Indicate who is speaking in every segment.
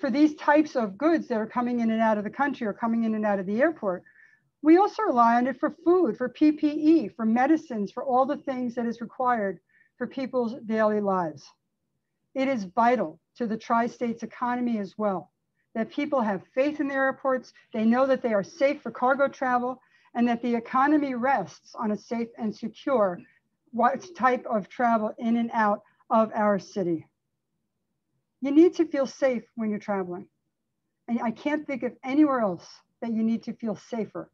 Speaker 1: for these types of goods that are coming in and out of the country or coming in and out of the airport, we also rely on it for food, for PPE, for medicines, for all the things that is required for people's daily lives. It is vital to the tri-states economy as well, that people have faith in their airports, they know that they are safe for cargo travel, and that the economy rests on a safe and secure what type of travel in and out of our city. You need to feel safe when you're traveling. And I can't think of anywhere else that you need to feel safer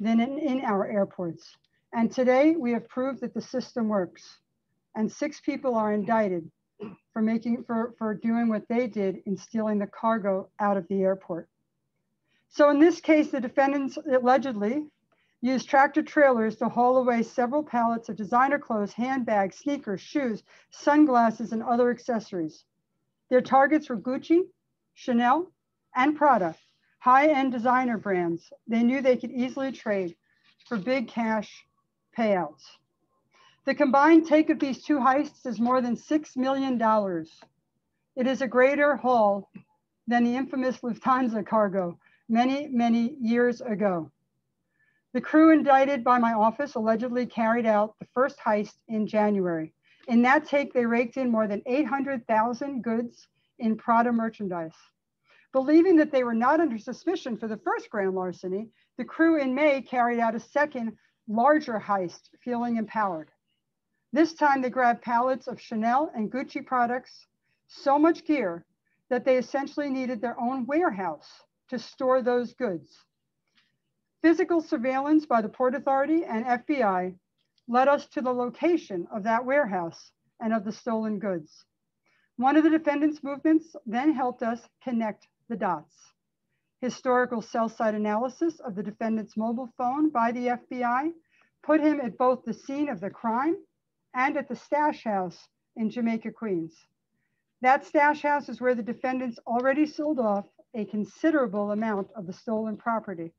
Speaker 1: than in, in our airports. And today we have proved that the system works. And six people are indicted for making for, for doing what they did in stealing the cargo out of the airport. So in this case, the defendants allegedly used tractor trailers to haul away several pallets of designer clothes, handbags, sneakers, shoes, sunglasses, and other accessories. Their targets were Gucci, Chanel, and Prada, high-end designer brands they knew they could easily trade for big cash payouts. The combined take of these two heists is more than $6 million. It is a greater haul than the infamous Lufthansa cargo many, many years ago. The crew indicted by my office allegedly carried out the first heist in January. In that take, they raked in more than 800,000 goods in Prada merchandise. Believing that they were not under suspicion for the first grand larceny, the crew in May carried out a second, larger heist, feeling empowered. This time they grabbed pallets of Chanel and Gucci products, so much gear that they essentially needed their own warehouse to store those goods. Physical surveillance by the Port Authority and FBI led us to the location of that warehouse and of the stolen goods. One of the defendant's movements then helped us connect the dots. Historical cell site analysis of the defendant's mobile phone by the FBI put him at both the scene of the crime and at the stash house in Jamaica, Queens. That stash house is where the defendants already sold off a considerable amount of the stolen property.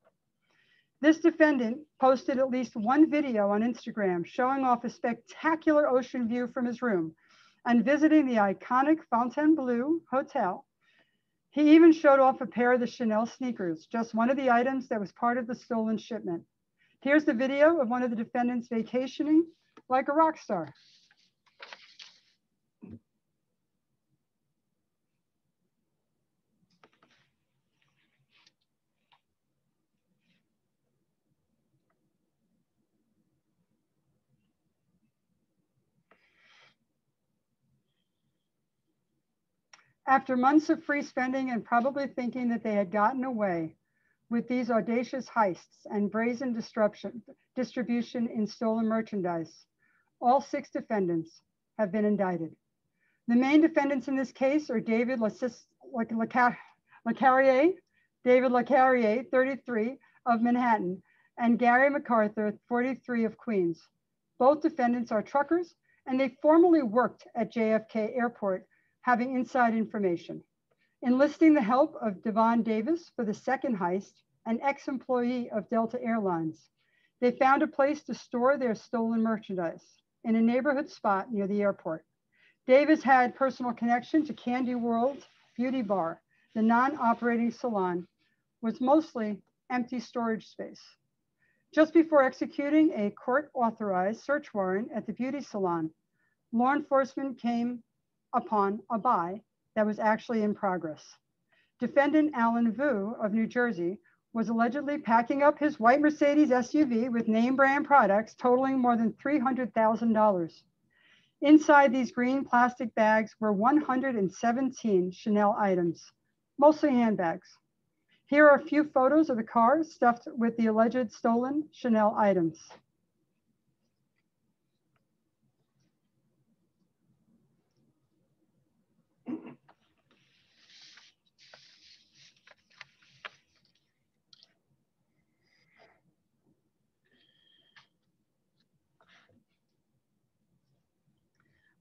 Speaker 1: This defendant posted at least one video on Instagram showing off a spectacular ocean view from his room and visiting the iconic Fontainebleau Hotel he even showed off a pair of the Chanel sneakers, just one of the items that was part of the stolen shipment. Here's the video of one of the defendants vacationing like a rock star. After months of free spending and probably thinking that they had gotten away with these audacious heists and brazen distribution in stolen merchandise, all six defendants have been indicted. The main defendants in this case are David LeCarrier, David LeCarrier, 33 of Manhattan, and Gary MacArthur, 43 of Queens. Both defendants are truckers and they formerly worked at JFK Airport having inside information, enlisting the help of Devon Davis for the second heist, an ex-employee of Delta Airlines. They found a place to store their stolen merchandise in a neighborhood spot near the airport. Davis had personal connection to Candy World Beauty Bar. The non-operating salon was mostly empty storage space. Just before executing a court-authorized search warrant at the beauty salon, law enforcement came upon a buy that was actually in progress. Defendant Alan Vu of New Jersey was allegedly packing up his white Mercedes SUV with name brand products totaling more than $300,000. Inside these green plastic bags were 117 Chanel items, mostly handbags. Here are a few photos of the car stuffed with the alleged stolen Chanel items.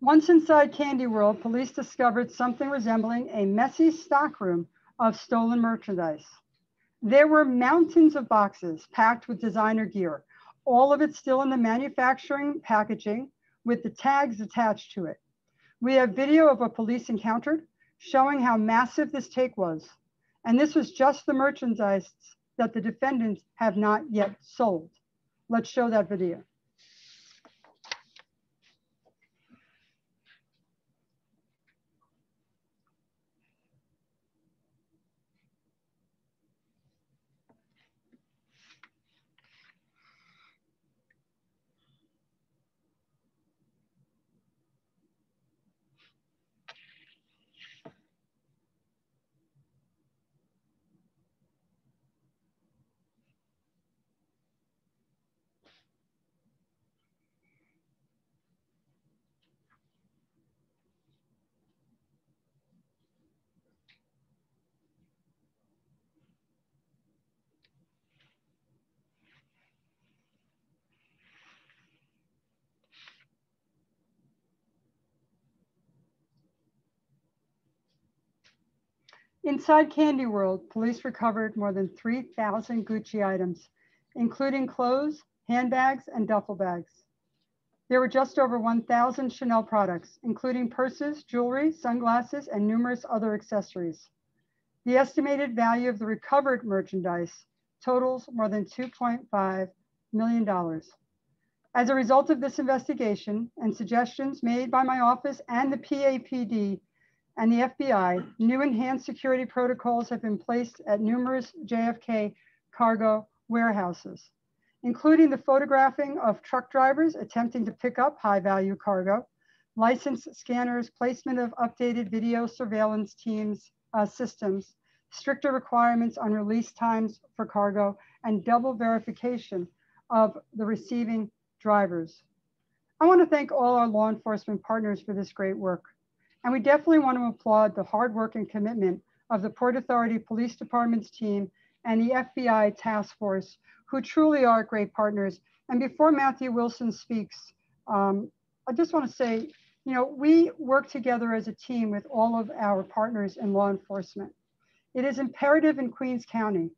Speaker 1: Once inside Candy World, police discovered something resembling a messy stockroom of stolen merchandise. There were mountains of boxes packed with designer gear, all of it still in the manufacturing packaging with the tags attached to it. We have video of a police encounter showing how massive this take was. And this was just the merchandise that the defendants have not yet sold. Let's show that video. Inside Candy World, police recovered more than 3,000 Gucci items, including clothes, handbags, and duffel bags. There were just over 1,000 Chanel products, including purses, jewelry, sunglasses, and numerous other accessories. The estimated value of the recovered merchandise totals more than $2.5 million. As a result of this investigation and suggestions made by my office and the PAPD, and the FBI, new enhanced security protocols have been placed at numerous JFK cargo warehouses, including the photographing of truck drivers attempting to pick up high value cargo, license scanners, placement of updated video surveillance teams uh, systems, stricter requirements on release times for cargo, and double verification of the receiving drivers. I want to thank all our law enforcement partners for this great work. And we definitely want to applaud the hard work and commitment of the Port Authority Police Department's team and the FBI task force, who truly are great partners. And before Matthew Wilson speaks, um, I just want to say, you know, we work together as a team with all of our partners in law enforcement. It is imperative in Queens County,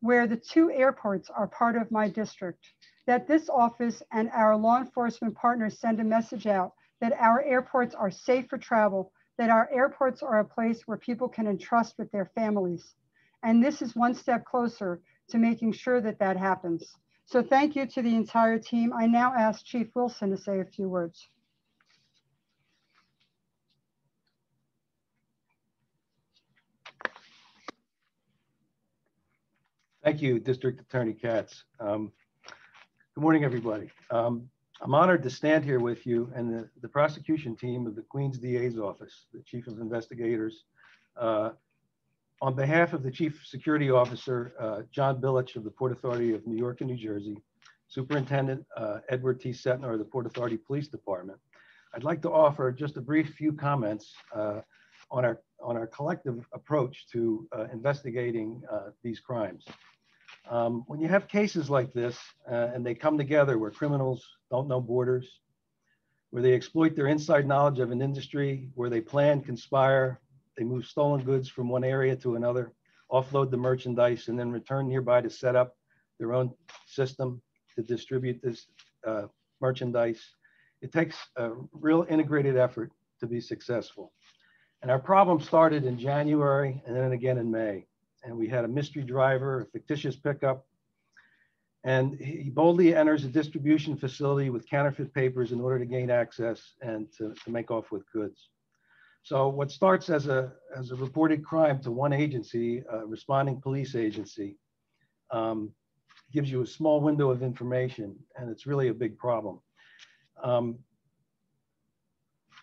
Speaker 1: where the two airports are part of my district, that this office and our law enforcement partners send a message out that our airports are safe for travel, that our airports are a place where people can entrust with their families. And this is one step closer to making sure that that happens. So thank you to the entire team. I now ask Chief Wilson to say a few words.
Speaker 2: Thank you, District Attorney Katz. Um, good morning, everybody. Um, I'm honored to stand here with you and the, the prosecution team of the Queens DA's office, the Chief of Investigators, uh, on behalf of the Chief Security Officer, uh, John Bilich of the Port Authority of New York and New Jersey, Superintendent uh, Edward T. Cetnar of the Port Authority Police Department, I'd like to offer just a brief few comments uh, on, our, on our collective approach to uh, investigating uh, these crimes. Um, when you have cases like this uh, and they come together where criminals don't know borders, where they exploit their inside knowledge of an industry, where they plan, conspire, they move stolen goods from one area to another, offload the merchandise, and then return nearby to set up their own system to distribute this uh, merchandise. It takes a real integrated effort to be successful. And our problem started in January and then again in May and we had a mystery driver, a fictitious pickup. And he boldly enters a distribution facility with counterfeit papers in order to gain access and to, to make off with goods. So what starts as a, as a reported crime to one agency, a responding police agency, um, gives you a small window of information, and it's really a big problem. Um,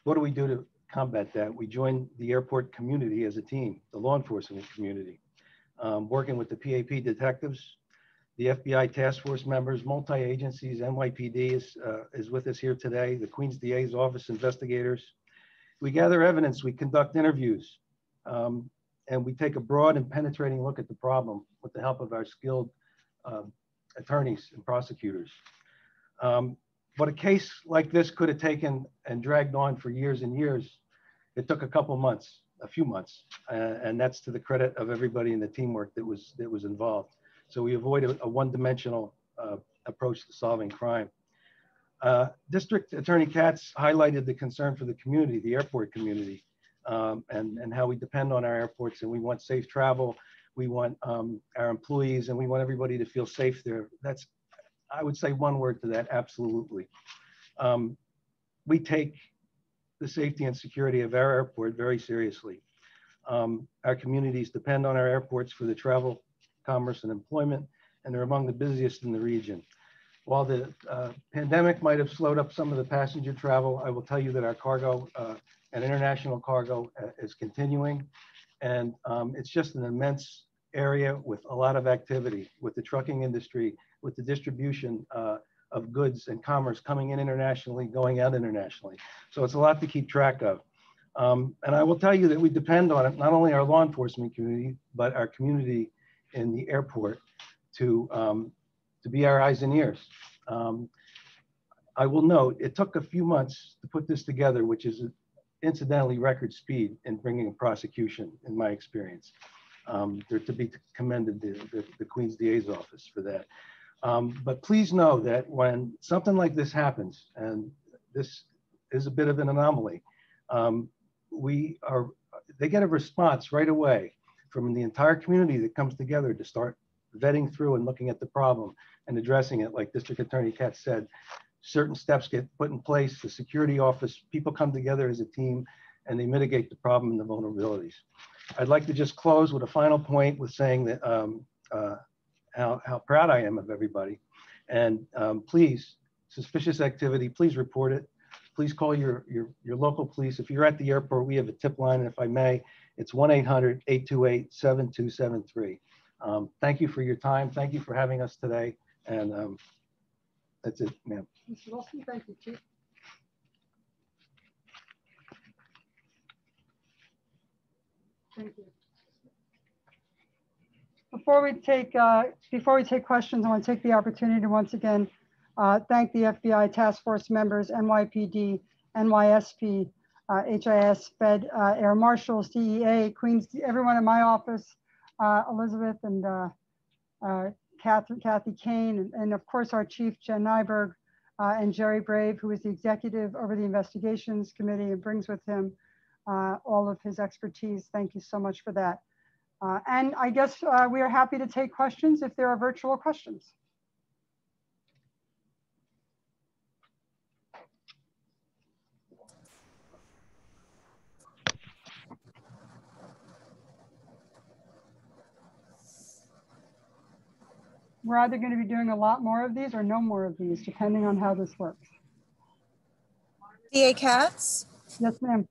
Speaker 2: what do we do to combat that? We join the airport community as a team, the law enforcement community um, working with the PAP detectives, the FBI task force members, multi-agencies, NYPD is, uh, is with us here today, the Queens DA's office investigators. We gather evidence, we conduct interviews, um, and we take a broad and penetrating look at the problem with the help of our skilled uh, attorneys and prosecutors. Um, but a case like this could have taken and dragged on for years and years. It took a couple months a few months, uh, and that's to the credit of everybody in the teamwork that was that was involved. So we avoid a, a one-dimensional uh, approach to solving crime. Uh, District Attorney Katz highlighted the concern for the community, the airport community. um, and, and how we depend on our airports and we want safe travel. We want um, our employees and we want everybody to feel safe there. That's, I would say one word to that, absolutely. Um, we take the safety and security of our airport very seriously. Um, our communities depend on our airports for the travel, commerce, and employment, and they're among the busiest in the region. While the uh, pandemic might have slowed up some of the passenger travel, I will tell you that our cargo uh, and international cargo uh, is continuing. And um, it's just an immense area with a lot of activity with the trucking industry, with the distribution uh, of goods and commerce coming in internationally, going out internationally. So it's a lot to keep track of. Um, and I will tell you that we depend on it, not only our law enforcement community, but our community in the airport to, um, to be our eyes and ears. Um, I will note, it took a few months to put this together, which is incidentally record speed in bringing a prosecution, in my experience. Um, they're to be commended, the, the, the Queen's DA's office for that. Um, but please know that when something like this happens, and this is a bit of an anomaly, um, we are, they get a response right away from the entire community that comes together to start vetting through and looking at the problem and addressing it. Like District Attorney Katz said, certain steps get put in place. The security office, people come together as a team and they mitigate the problem and the vulnerabilities. I'd like to just close with a final point with saying that um, uh, how, how proud I am of everybody. And um, please, suspicious activity, please report it. Please call your, your, your local police. If you're at the airport, we have a tip line. And if I may, it's 1-800-828-7273. Um, thank you for your time. Thank you for having us today. And um, that's it, ma'am.
Speaker 1: Mr. Wilson, thank you, Chief. Thank you. Before we take uh, before we take questions, I want to take the opportunity to once again uh, thank the FBI task force members, NYPD, NYSP, uh, HIS, Fed, uh, Air Marshals, DEA, Queens, everyone in my office, uh, Elizabeth and uh, Kathy, Kathy Kane, and, and, of course our chief, Jen Naiburg, and Jerry Brave, who is the executive over the investigations committee and brings with him all of his expertise. Thank you so much for that. Uh, and I guess uh, we are happy to take questions if there are virtual questions. we're either going to be doing a lot more of these or no more of these, depending on how this works.
Speaker 3: DA Katz?
Speaker 1: Yes, ma'am.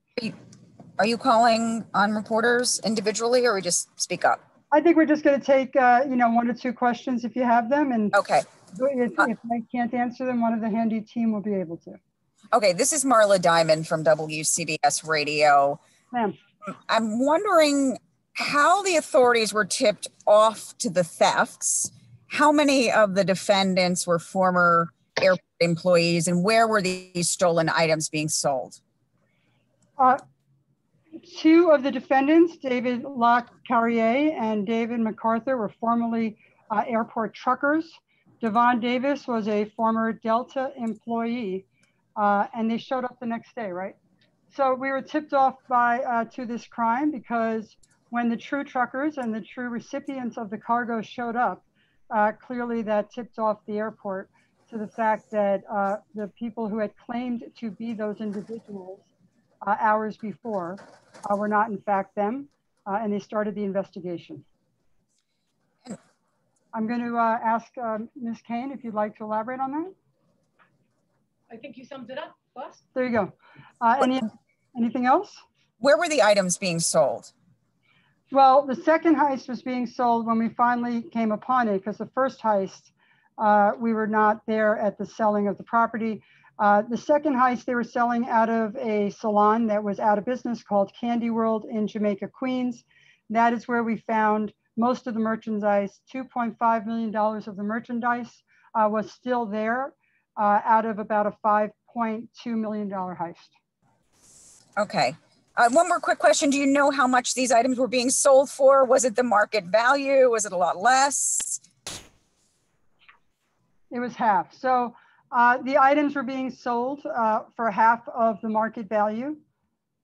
Speaker 3: Are you, calling on reporters individually or we just speak up?
Speaker 1: I think we're just going to take, uh, you know, one or two questions if you have them. And
Speaker 3: Okay.
Speaker 1: if, if I can't answer them, one of the handy team will be able to.
Speaker 3: Okay, this is Marla Diamond from WCBS Radio.
Speaker 1: Ma'am.
Speaker 3: I'm wondering how the authorities were tipped off to the thefts how many of the defendants were former airport employees and where were these stolen items being sold?
Speaker 1: Uh, two of the defendants, David Locke Carrier and David MacArthur, were formerly uh, airport truckers. Devon Davis was a former Delta employee, uh, and they showed up the next day, right? So we were tipped off by uh, to this crime because when the true truckers and the true recipients of the cargo showed up, uh, clearly that tipped off the airport to the fact that uh, the people who had claimed to be those individuals uh, hours before uh, were not in fact them, uh, and they started the investigation. I'm going to uh, ask Ms. Kane if you'd like to elaborate on that.
Speaker 4: I think you summed it up, boss.
Speaker 1: There you go. any, anything else?
Speaker 3: Where were the items being sold?
Speaker 1: Well, the second heist was being sold when we finally came upon it because the first heist, uh, we were not there at the selling of the property. Uh, the second heist, they were selling out of a salon that was out of business called Candy World in Jamaica, Queens. That is where we found most of the merchandise. $2.5 million of the merchandise uh, was still there uh, out of about a $5.2 million heist.
Speaker 3: Okay. Uh, one more quick question. Do you know how much these items were being sold for? Was it the market value? Was it a lot less?
Speaker 1: It was half. So uh, the items were being sold uh, for half of the market value.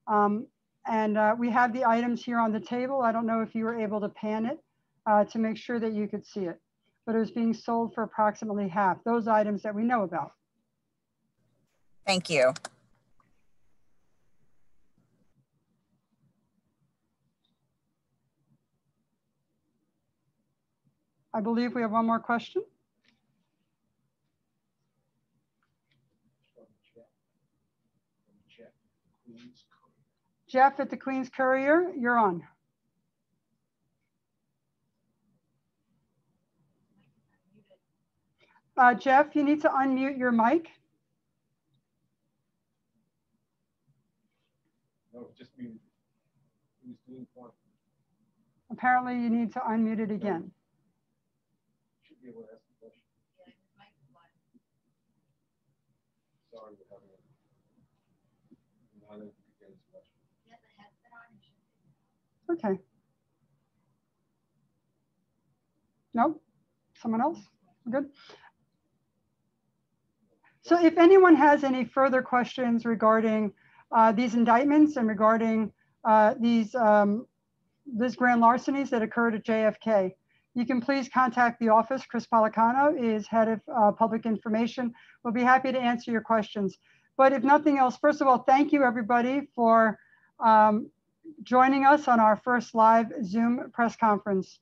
Speaker 1: Um, And uh, we have the items here on the table. I don't know if you were able to pan it uh, to make sure that you could see it, but it was being sold for approximately half, those items that we know about.
Speaker 3: Thank you.
Speaker 1: I believe we have one more question. Jeff at the Queens Courier, you're on. Uh, Jeff, you need to unmute your mic.
Speaker 5: No, just muted. He doing fine.
Speaker 1: Apparently you need to unmute it again.
Speaker 5: Should be able to ask the question. Sorry, we're having a. Not able to get his question.
Speaker 1: Okay. No? Someone else? We're Good. So if anyone has any further questions regarding uh, these indictments and regarding uh, these um, this grand larcenies that occurred at JFK, you can please contact the office. Chris Policano is head of uh, public information. We'll be happy to answer your questions. But if nothing else, first of all, thank you everybody for um, joining us on our first live Zoom press conference.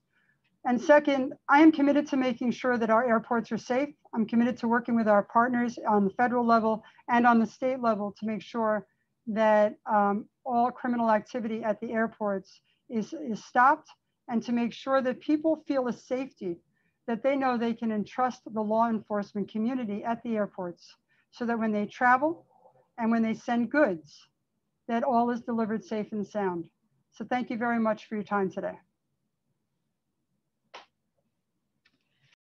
Speaker 1: And second, I am committed to making sure that our airports are safe. I'm committed to working with our partners on the federal level and on the state level to make sure that um, all criminal activity at the airports is, is stopped and to make sure that people feel a safety that they know they can entrust the law enforcement community at the airports so that when they travel and when they send goods, that all is delivered safe and sound. So thank you very much for your time today.